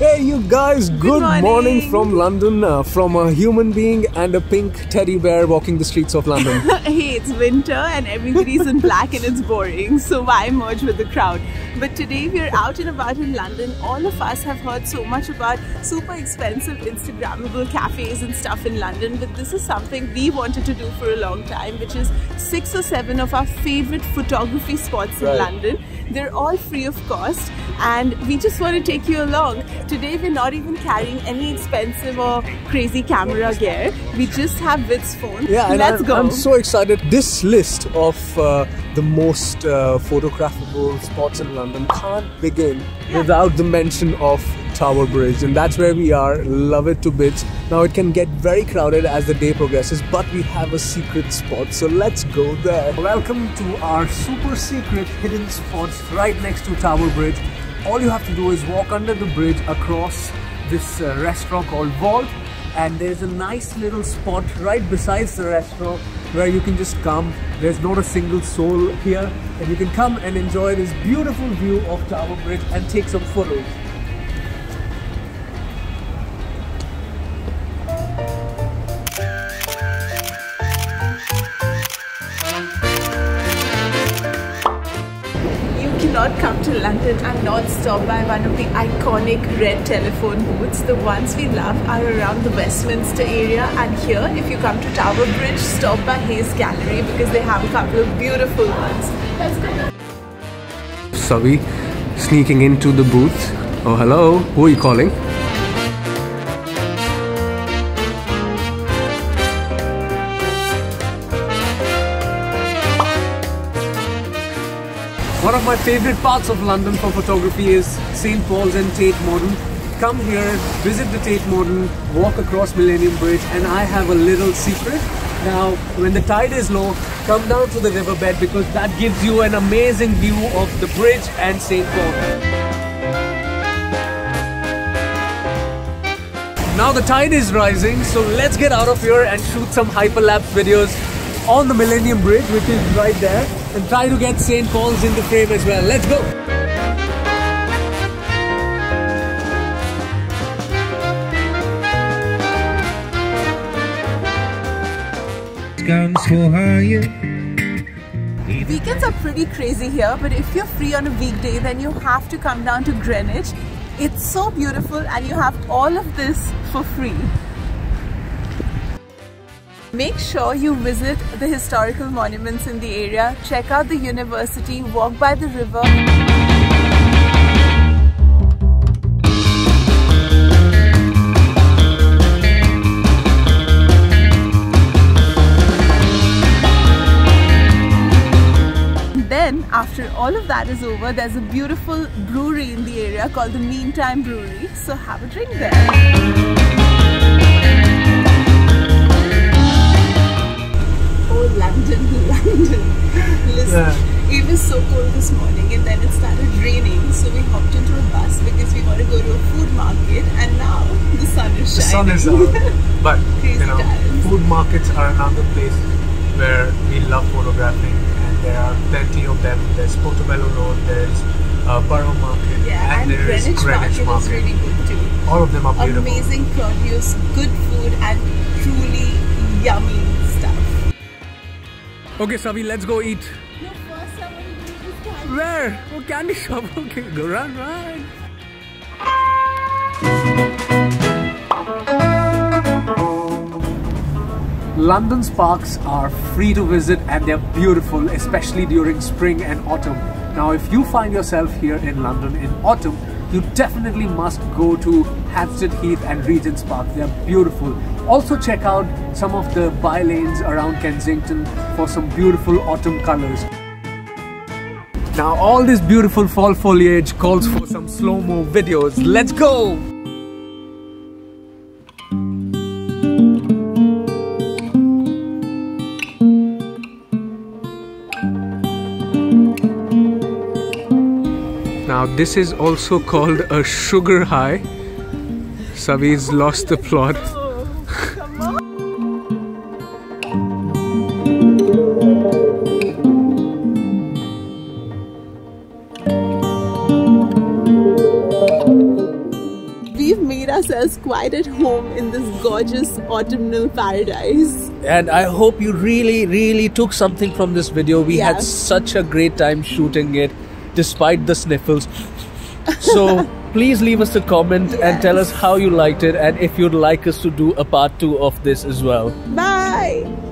Hey, you guys, good, Good morning. morning. from London, uh, from a human being and a pink teddy bear walking the streets of London. hey, it's winter and everybody's in black and it's boring, so why merge with the crowd? But today we're out and about in London. All of us have heard so much about super expensive Instagrammable cafes and stuff in London, but this is something we wanted to do for a long time, which is six or seven of our favorite photography spots in Right. London. They're all free of cost, and we just want to take you along. Today we're not even carrying any expensive or crazy camera gear. We just have Vid's phone. Yeah, and let's I'm, go. I'm so excited. This list of uh, the most uh, photographable spots in London can't begin without the mention of Tower Bridge, and that's where we are. Love it to bits. Now it can get very crowded as the day progresses, but we have a secret spot, so let's go there. Welcome to our super secret hidden spots right next to Tower Bridge. All you have to do is walk under the bridge across this uh, restaurant called Vault and there's a nice little spot right besides the restaurant where you can just come there's not a single soul here and you can come and enjoy this beautiful view of tower bridge and take some photos cannot come to London and not stop by one of the iconic red telephone booths. The ones we love are around the Westminster area and here if you come to Tower Bridge stop by Hay's Galleria because they have a couple of beautiful ones. Let's go. Savi sneaking into the booth oh hello who are you calling One of my favorite parts of London for photography is St. Paul's and Tate Modern. Come here, visit the Tate Modern, walk across Millennium Bridge, and I have a little secret. Now, when the tide is low, come down to the riverbed because that gives you an amazing view of the bridge and St. Paul. Now the tide is rising, so let's get out of here and shoot some hyperlapse videos on the Millennium Bridge, which is right there, and try to get St. Paul's in the frame as well. Let's go! guns for hire. Weekends are pretty crazy here, but if you're free on a weekday, then you have to come down to Greenwich. It's so beautiful, and you have all of this for free. Make sure you visit the historical monuments in the area, check out the university, walk by the river. Then, after all of that is over, there's a beautiful brewery in the area called the Meantime Brewery. So have a drink there. Listen, it was so cold this morning and then it started raining. So we hopped into a bus because we want to go to a food market and now the sun is The sun is out, but you know, times. food markets are another place where we love photographing, and there are plenty of them. There's Portobello Road, there's uh, Borough Market, yeah, and, and Greenwich, Greenwich Market, is really good too. All of them are beautiful. amazing produce, good food, and truly yummy stuff. Okay, Savi, let's go eat. Where? Oh, candy shop. Okay, go run, run. London's parks are free to visit and they're beautiful, especially during spring and autumn. Now, if you find yourself here in London in autumn, you definitely must go to Hampstead Heath and Regent's Park. They're beautiful. Also, check out some of the by lanes around Kensington for some beautiful autumn colors. Now, all this beautiful fall foliage calls for some slow mo videos. Let's go! Now, this is also called a sugar high. Savi's lost the plot. Ourselves quite at home in this gorgeous autumnal paradise. And I hope you really, really took something from this video. We had such a great time shooting it, despite the sniffles. So please leave us a comment and tell us how you liked it and if you'd like us to do a part two of this as well. Bye!